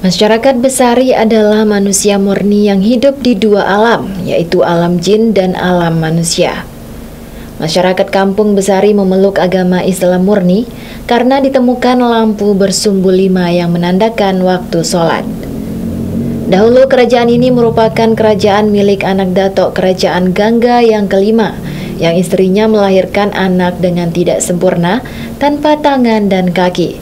Masyarakat Besari adalah manusia murni yang hidup di dua alam, yaitu alam jin dan alam manusia. Masyarakat kampung Besari memeluk agama Islam murni karena ditemukan lampu bersumbu lima yang menandakan waktu sholat. Dahulu kerajaan ini merupakan kerajaan milik anak datok kerajaan Gangga yang kelima, yang istrinya melahirkan anak dengan tidak sempurna, tanpa tangan dan kaki,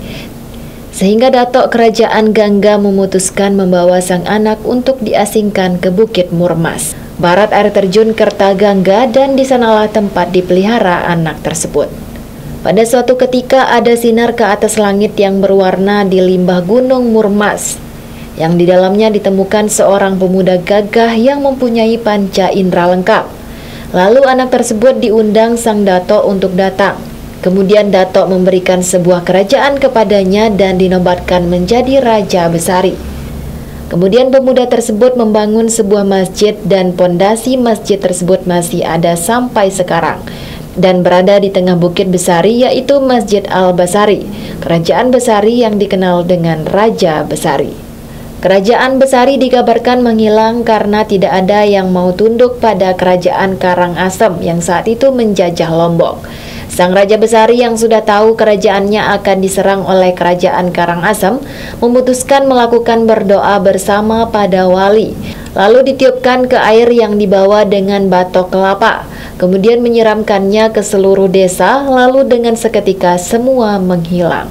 sehingga datok kerajaan Gangga memutuskan membawa sang anak untuk diasingkan ke Bukit Murmas, barat air terjun Kertagangga dan di sanalah tempat dipelihara anak tersebut. Pada suatu ketika ada sinar ke atas langit yang berwarna di limbah gunung Murmas, yang di dalamnya ditemukan seorang pemuda gagah yang mempunyai panca indera lengkap. Lalu anak tersebut diundang sang dato untuk datang. Kemudian Dato memberikan sebuah kerajaan kepadanya dan dinobatkan menjadi Raja Besari. Kemudian pemuda tersebut membangun sebuah masjid dan pondasi masjid tersebut masih ada sampai sekarang dan berada di tengah Bukit Besari yaitu Masjid Al-Basari, kerajaan Besari yang dikenal dengan Raja Besari. Kerajaan Besari dikabarkan menghilang karena tidak ada yang mau tunduk pada kerajaan Karangasem yang saat itu menjajah Lombok. Sang Raja Besari yang sudah tahu kerajaannya akan diserang oleh kerajaan Karangasem memutuskan melakukan berdoa bersama pada wali. Lalu ditiupkan ke air yang dibawa dengan batok kelapa, kemudian menyiramkannya ke seluruh desa, lalu dengan seketika semua menghilang.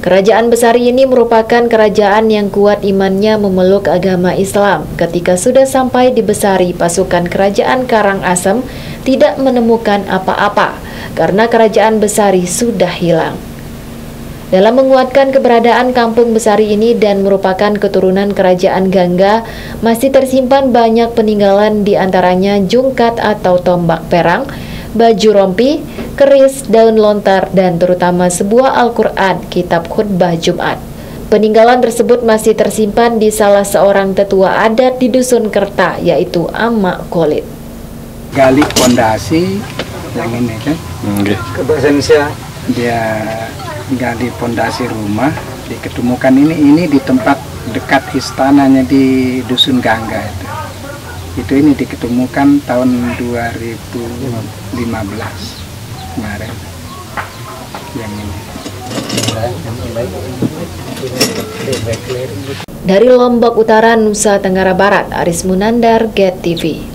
Kerajaan besar ini merupakan kerajaan yang kuat imannya memeluk agama Islam. Ketika sudah sampai di Besari, pasukan kerajaan Karangasem tidak menemukan apa-apa karena kerajaan Besari sudah hilang. Dalam menguatkan keberadaan kampung Besari ini dan merupakan keturunan kerajaan Gangga, masih tersimpan banyak peninggalan di antaranya jungkat atau tombak perang, baju rompi, keris, daun lontar, dan terutama sebuah Al-Quran, kitab khutbah Jumat. Peninggalan tersebut masih tersimpan di salah seorang tetua adat di Dusun Kerta, yaitu Amak Kolit. Gali pondasi yang ini kan, Okay. Indonesia dia gali pondasi rumah, diketemukan ini ini di tempat dekat istananya di Dusun Gangga itu. Itu ini diketemukan tahun 2015 kemarin. Yang ini. Dari Lombok Utara, Nusa Tenggara Barat, Aris Munandar, GET TV.